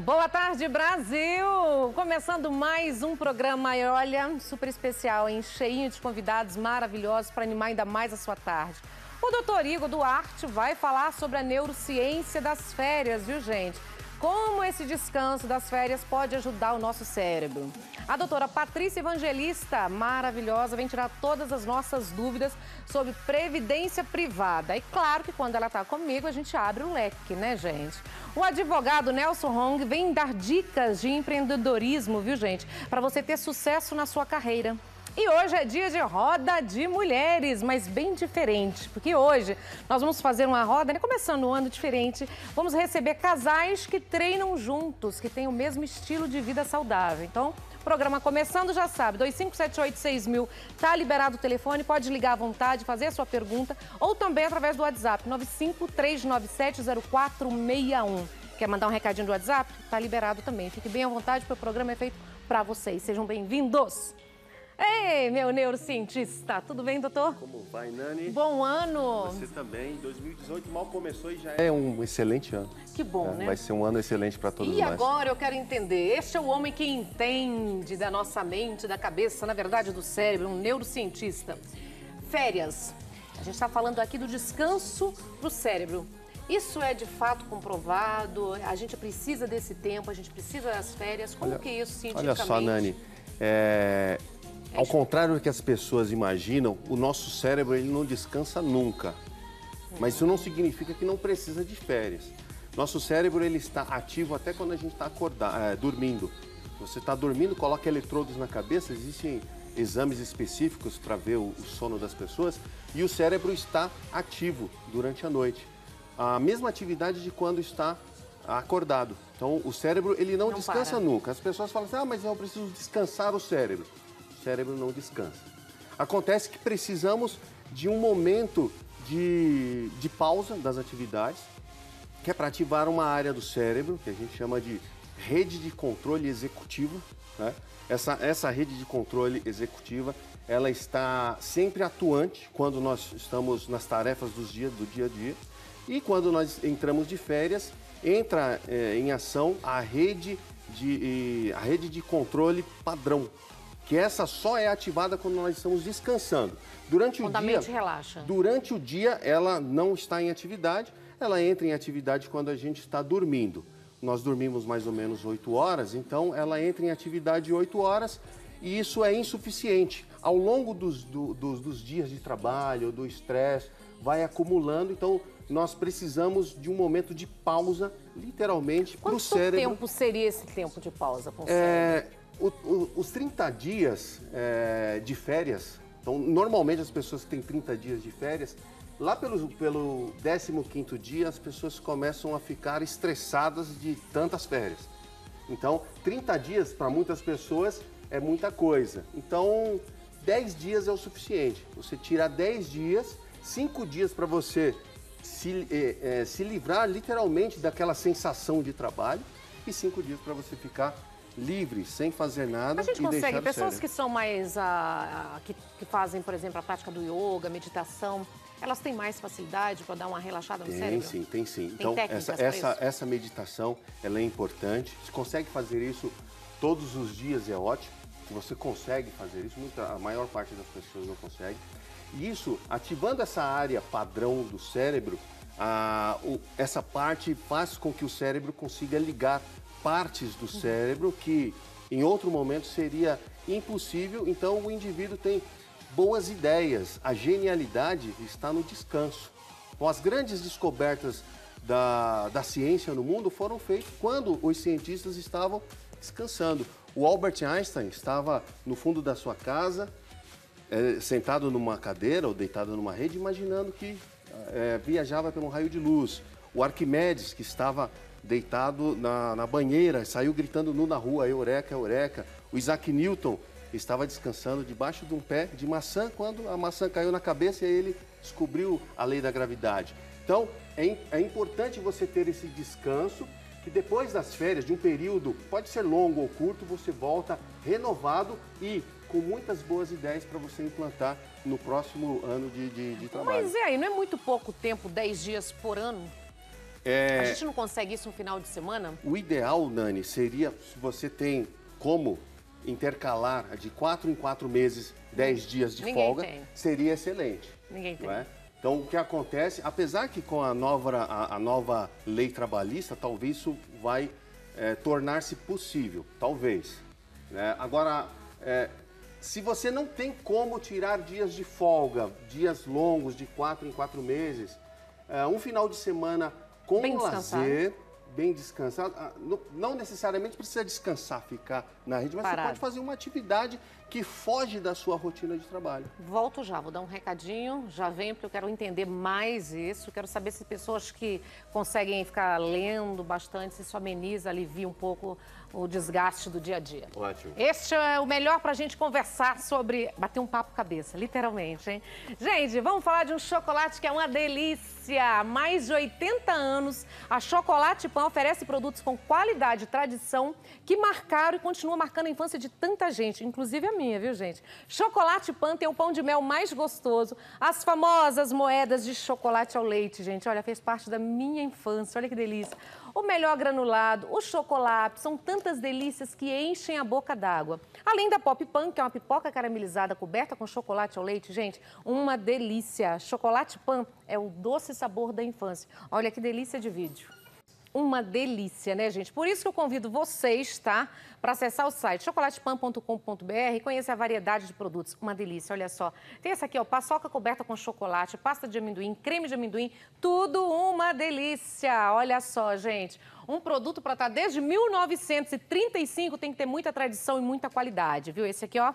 Boa tarde, Brasil! Começando mais um programa, e olha, super especial, hein? Cheinho de convidados maravilhosos para animar ainda mais a sua tarde. O doutor Igor Duarte vai falar sobre a neurociência das férias, viu, gente? Como esse descanso das férias pode ajudar o nosso cérebro. A doutora Patrícia Evangelista, maravilhosa, vem tirar todas as nossas dúvidas sobre previdência privada. E claro que quando ela está comigo, a gente abre o leque, né, gente? O advogado Nelson Hong vem dar dicas de empreendedorismo, viu, gente? Para você ter sucesso na sua carreira. E hoje é dia de roda de mulheres, mas bem diferente, porque hoje nós vamos fazer uma roda, né, começando um ano diferente. Vamos receber casais que treinam juntos, que têm o mesmo estilo de vida saudável. Então, programa começando, já sabe, 25786000, tá liberado o telefone, pode ligar à vontade, fazer a sua pergunta, ou também através do WhatsApp, 953970461. Quer mandar um recadinho do WhatsApp? Tá liberado também. Fique bem à vontade, porque o programa é feito para vocês. Sejam bem-vindos! Ei, meu neurocientista, tudo bem, doutor? Como vai, Nani? Bom ano! Você também. 2018 mal começou e já é um excelente ano. Que bom, É, né? Vai ser um ano excelente para todos E nós. agora eu quero entender, este é o homem que entende da nossa mente, da cabeça, na verdade do cérebro, um neurocientista. Férias. A gente está falando aqui do descanso do cérebro. Isso é de fato comprovado? A gente precisa desse tempo, a gente precisa das férias. Como que é isso Olha cientificamente? só, Nani. é, Ao contrário do que as pessoas imaginam, o nosso cérebro ele não descansa nunca. Mas isso não significa que não precisa de férias. Nosso cérebro ele está ativo até quando a gente está acordado, é, dormindo. Você está dormindo, coloca eletrodos na cabeça, existem exames específicos para ver o, o sono das pessoas e o cérebro está ativo durante a noite. A mesma atividade de quando está acordado. Então, o cérebro ele não, Não descansa para. nunca. As pessoas falam assim, ah, mas eu preciso descansar o cérebro. Cérebro não descansa. Acontece que precisamos de um momento de, de pausa das atividades, que é para ativar uma área do cérebro, que a gente chama de rede de controle executiva. Né? Essa, essa rede de controle executiva, ela está sempre atuante quando nós estamos nas tarefas dos dias, do dia a dia. E quando nós entramos de férias, entra eh, em ação a rede, de, a rede de controle padrão, que essa só é ativada quando nós estamos descansando. Durante Quando o a dia, mente relaxa. Durante o dia, ela não está em atividade, ela entra em atividade quando a gente está dormindo. Nós dormimos mais ou menos 8 horas, então ela entra em atividade 8 horas e isso é insuficiente. Ao longo dos, do- dos- dos dias de trabalho, do estresse, vai acumulando, então nós precisamos de um momento de pausa, literalmente, para o Quanto cérebro. tempo seria esse tempo de pausa com o cérebro? É, o- o- os 30 dias é, de férias, então normalmente as pessoas que têm 30 dias de férias, lá pelo, pelo 15º dia as pessoas começam a ficar estressadas de tantas férias. Então, 30 dias para muitas pessoas é muita coisa. Então, 10 dias é o suficiente. Você tira 10 dias, 5 dias para você se, eh, eh, se livrar literalmente daquela sensação de trabalho e 5 dias para você ficar livre, sem fazer nada A gente e consegue, pessoas cérebro. que são mais, ah, ah, que, que fazem, por exemplo, a prática do yoga, meditação, elas têm mais facilidade para dar uma relaxada no Tem cérebro? sim, tem sim. Tem Então, essa, essa, essa meditação, ela é importante. Se consegue fazer isso todos os dias, é ótimo. Se você consegue fazer isso, muita, a maior parte das pessoas não consegue. E isso, ativando essa área padrão do cérebro, a- o- essa parte faz com que o cérebro consiga ligar partes do cérebro que em outro momento seria impossível. Então, o indivíduo tem boas ideias. A genialidade está no descanso. Bom, as grandes descobertas da, da ciência no mundo foram feitas quando os cientistas estavam descansando. O Albert Einstein estava no fundo da sua casa, eh, sentado numa cadeira ou deitado numa rede, imaginando que eh, viajava pelo raio de luz. O Arquimedes, que estava deitado na, na banheira, saiu gritando nu na rua, eureka, eureka. O Isaac Newton estava descansando debaixo de um pé de maçã quando a maçã caiu na cabeça e ele descobriu a lei da gravidade. Então, é, é importante você ter esse descanso, que depois das férias, de um período, pode ser longo ou curto, você volta renovado e com muitas boas ideias para você implantar no próximo ano de, de, de trabalho. Mas e aí, não é muito pouco tempo, 10 dias por ano? É... A gente não consegue isso no final de semana? O ideal, Nani, seria se você tem como intercalar de quatro em quatro meses, dez dias de Ninguém folga, tem. seria excelente. Ninguém tem. É? Então, o que acontece, apesar que com a nova, a, a nova lei trabalhista, talvez isso vai é, tornar-se possível, talvez. Né? Agora, é, se você não tem como tirar dias de folga, dias longos, de quatro em quatro meses, é, um final de semana com Bem lazer, bem descansado, ah, não, não necessariamente precisa descansar, ficar na rede, mas Parado. você pode fazer uma atividade que foge da sua rotina de trabalho. Volto já, vou dar um recadinho, já venho porque eu quero entender mais isso, quero saber se pessoas que conseguem ficar lendo bastante, se isso ameniza, alivia um pouco o desgaste do dia a dia. Ótimo. Este é o melhor para a gente conversar sobre, bater um papo cabeça, literalmente, hein? Gente, vamos falar de um chocolate que é uma delícia. Há mais de 80 anos, a Chocolate Pão oferece produtos com qualidade e tradição que marcaram e continuam marcando a infância de tanta gente, inclusive a minha, viu, gente? Chocolate Pan tem o pão de mel mais gostoso, as famosas moedas de chocolate ao leite, gente. Olha, fez parte da minha infância, olha que delícia. O melhor granulado, o chocolate, são tantas delícias que enchem a boca d'água. Além da Pop Pan, que é uma pipoca caramelizada coberta com chocolate ao leite, gente, uma delícia. Chocolate Pan é o doce sabor da infância. Olha que delícia de vídeo uma delícia, né, gente? Por isso que eu convido vocês, tá? Para acessar o site chocolatepan.com.br e conhecer a variedade de produtos. Uma delícia, olha só. Tem essa aqui, ó, paçoca coberta com chocolate, pasta de amendoim, creme de amendoim, tudo uma delícia. Olha só, gente. Um produto para estar desde 1935 tem que ter muita tradição e muita qualidade, viu? Esse aqui, ó,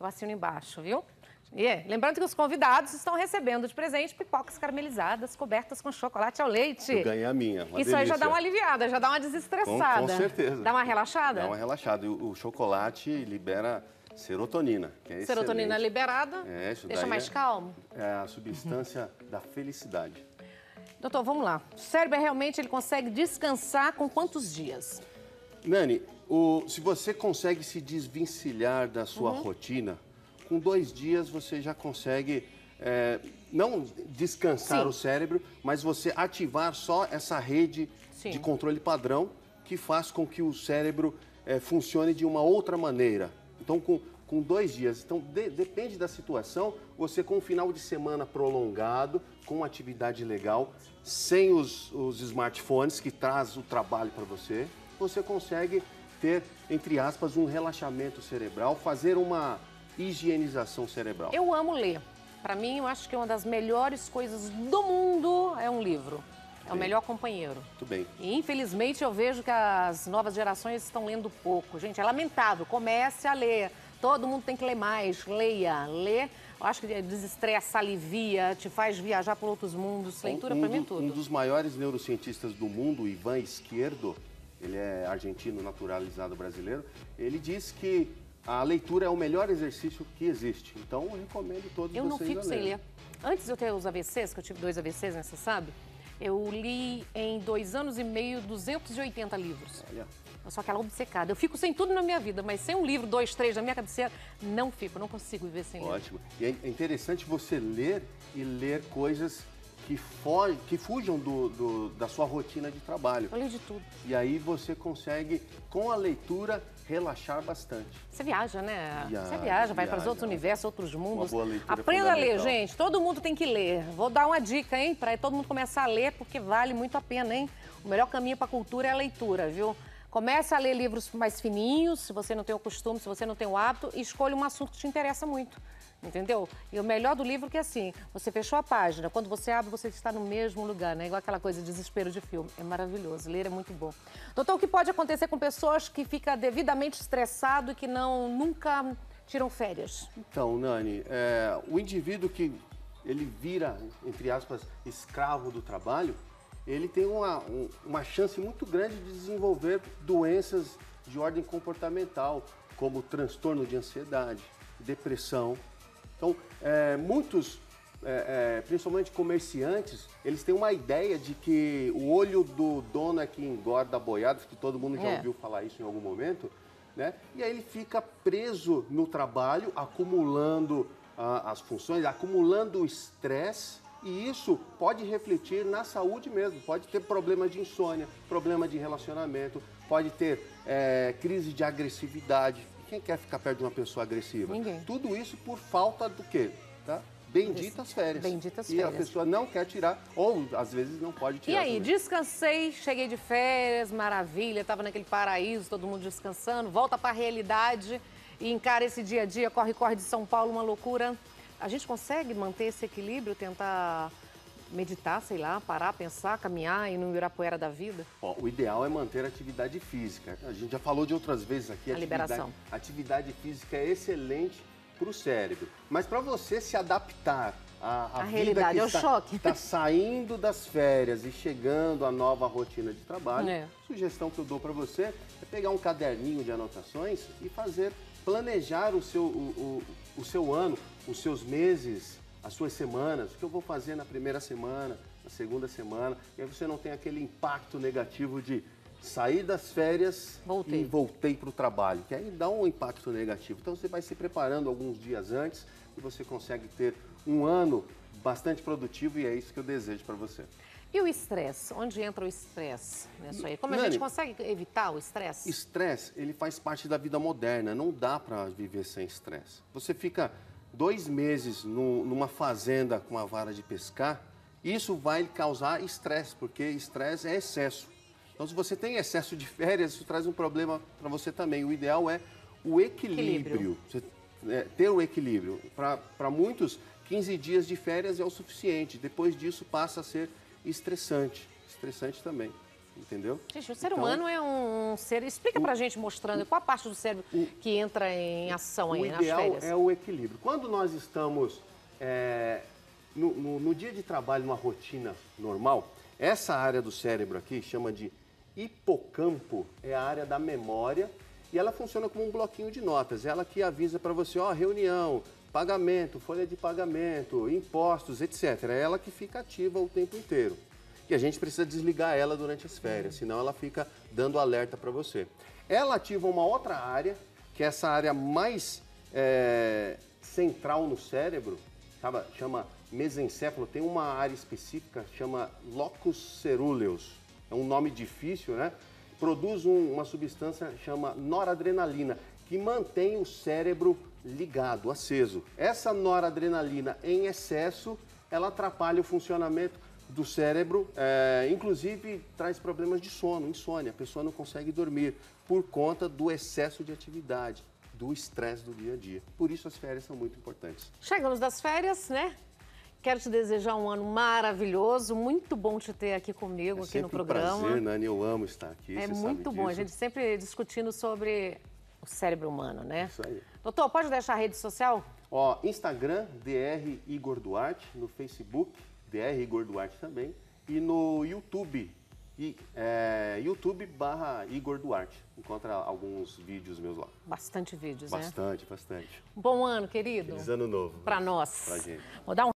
eu assino embaixo, viu? E é, lembrando que os convidados estão recebendo de presente pipocas caramelizadas cobertas com chocolate ao leite. Eu ganhei a minha. Isso aí já delícia. dá uma aliviada, já dá uma desestressada. Com, com certeza. Dá uma relaxada? Dá uma relaxada. E o, o chocolate libera serotonina, que é Serotonina excelente. liberada, É, isso deixa mais é- calmo. É a substância da felicidade. Doutor, vamos lá. O cérebro realmente ele consegue descansar com quantos dias? Nani, o- se você consegue se desvencilhar da sua Uhum. rotina, com dois dias você já consegue é, não descansar Sim. o cérebro, mas você ativar só essa rede Sim. de controle padrão que faz com que o cérebro é, funcione de uma outra maneira. Então, com, com dois dias. Então, de- depende da situação, você com um final de semana prolongado, com atividade legal, sem os, os smartphones que traz o trabalho para você, você consegue ter, entre aspas, um relaxamento cerebral, fazer uma higienização cerebral. Eu amo ler. Para mim, eu acho que uma das melhores coisas do mundo é um livro. É o Sim. melhor companheiro. Muito bem. E infelizmente eu vejo que as novas gerações estão lendo pouco. Gente, é lamentável. Comece a ler. Todo mundo tem que ler mais. Leia. Lê. Eu acho que desestressa, alivia, te faz viajar por outros mundos. Leitura um, para mim é do- tudo. Um dos maiores neurocientistas do mundo, Ivan Esquerdo, ele é argentino naturalizado brasileiro, ele diz que a leitura é o melhor exercício que existe. Então, eu recomendo todos Eu não vocês fico a sem lerem. ler. Antes de eu ter os AVCs, que eu tive dois AVCs, né, você sabe? Eu li em dois anos e meio 280 livros. Olha, Eu sou aquela obcecada. Eu fico sem tudo na minha vida, mas sem um livro, dois, três na minha cabeceira, não fico, não consigo viver sem livro. ótimo. E é é interessante você ler e ler coisas que, fo que fujam do, do- da sua rotina de trabalho. Eu de tudo. E aí você consegue, com a leitura, relaxar bastante. Você viaja, né? Viaja, Você viaja, vai para os outros universos, outros mundos. boa leitura Aprenda a ler, gente. Todo mundo tem que ler. Vou dar uma dica, hein? Para todo mundo começar a ler, porque vale muito a pena, hein? O melhor caminho para a cultura é a leitura, viu? Comece a ler livros mais fininhos, se você não tem o costume, se você não tem o hábito, e escolha um assunto que te interessa muito. Entendeu? E o melhor do livro é que assim, você fechou a página, quando você abre, você está no mesmo lugar, né? Igual aquela coisa de desespero de filme. É maravilhoso, ler é muito bom. Doutor, o que pode acontecer com pessoas que ficam devidamente estressado e que não nunca tiram férias? Então, Nani, é, o indivíduo que ele vira, entre aspas, escravo do trabalho, ele tem uma, um- uma chance muito grande de desenvolver doenças de ordem comportamental, como transtorno de ansiedade, depressão. Então, é, muitos, é, é, principalmente comerciantes, eles têm uma ideia de que o olho do dono é que engorda a boiada, que todo mundo já É. ouviu falar isso em algum momento, né? E aí ele fica preso no trabalho, acumulando ah, as funções, acumulando o estresse, E isso pode refletir na saúde mesmo. Pode ter problema de insônia, problema de relacionamento, pode ter é, crise de agressividade. Quem quer ficar perto de uma pessoa agressiva? Ninguém. Tudo isso por falta do quê? Tá? Benditas férias. Benditas e férias. a pessoa não quer tirar, ou às vezes não pode E tirar. aí, também. descansei, cheguei de férias, maravilha, tava naquele paraíso, todo mundo descansando, volta para a realidade e encara esse dia a dia, corre, corre de São Paulo, uma loucura. A gente consegue manter esse equilíbrio, tentar meditar, sei lá, parar, pensar, caminhar e não Ibirapuera da vida? Ó, o ideal é manter a atividade física. A gente já falou de outras vezes aqui. A liberação. Atividade física é excelente para o cérebro. Mas para você se adaptar à, à A realidade que é o está, choque. está saindo das férias e chegando à nova rotina de trabalho, É. sugestão que eu dou para você é pegar um caderninho de anotações e fazer, planejar o seu, o, o, o seu ano, os seus meses, as suas semanas, o que eu vou fazer na primeira semana, na segunda semana, e aí você não tem aquele impacto negativo de sair das férias Voltei. e voltei para o trabalho, que aí dá um impacto negativo. Então você vai se preparando alguns dias antes e você consegue ter um ano bastante produtivo e é isso que eu desejo para você. E o estresse? Onde entra o estresse nisso aí? Como a Nani, gente consegue evitar o estresse? Estresse, ele faz parte da vida moderna, não dá para viver sem estresse. Você fica dois meses no- numa fazenda com uma vara de pescar, isso vai causar estresse, porque estresse é excesso. Então, se você tem excesso de férias, isso traz um problema para você também. O ideal é o equilíbrio. Equilíbrio. Você, é, ter o equilíbrio. Para muitos, 15 dias de férias é o suficiente. Depois disso, passa a ser estressante. Estressante também, entendeu? Gente, o ser Então, humano é um ser. Explica pra gente mostrando qual a parte do cérebro que entra em ação O aí nas ideal férias. é o equilíbrio. Quando nós estamos é, no, no- no dia de trabalho, numa rotina normal, essa área do cérebro aqui chama de hipocampo, é a área da memória e ela funciona como um bloquinho de notas. Ela que avisa para você, ó, reunião, pagamento, folha de pagamento, impostos, etc. É ela que fica ativa o tempo inteiro. E a gente precisa desligar ela durante as férias, senão ela fica dando alerta para você. Ela ativa uma outra área, que é essa área mais é, central no cérebro, sabe? chama mesencéfalo, tem uma área específica, chama locus ceruleus. É um nome difícil, né? Produz um- uma substância chama noradrenalina, que mantém o cérebro ligado, aceso. Essa noradrenalina em excesso, ela atrapalha o funcionamento do cérebro, é, inclusive traz problemas de sono, insônia. A pessoa não consegue dormir por conta do excesso de atividade, do estresse do dia a dia. Por isso as férias são muito importantes. Chegamos das férias, né? Quero te desejar um ano maravilhoso, muito bom te ter aqui comigo, É aqui no sempre um programa. prazer, Nani, eu amo estar aqui. é muito bom, a disso. gente sempre discutindo sobre o cérebro humano, né? Isso aí. Doutor, pode deixar a rede social? Ó, Instagram, DR Igor Duarte, no Facebook, DR Igor Duarte também, e no YouTube, e, é, YouTube barra Igor Duarte. Encontra alguns vídeos meus lá. Bastante vídeos, né? Bastante, bastante. Bom ano, querido. Feliz ano novo. Para nós. Pra gente. Vou dar um